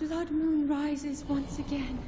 Blood moon rises once again.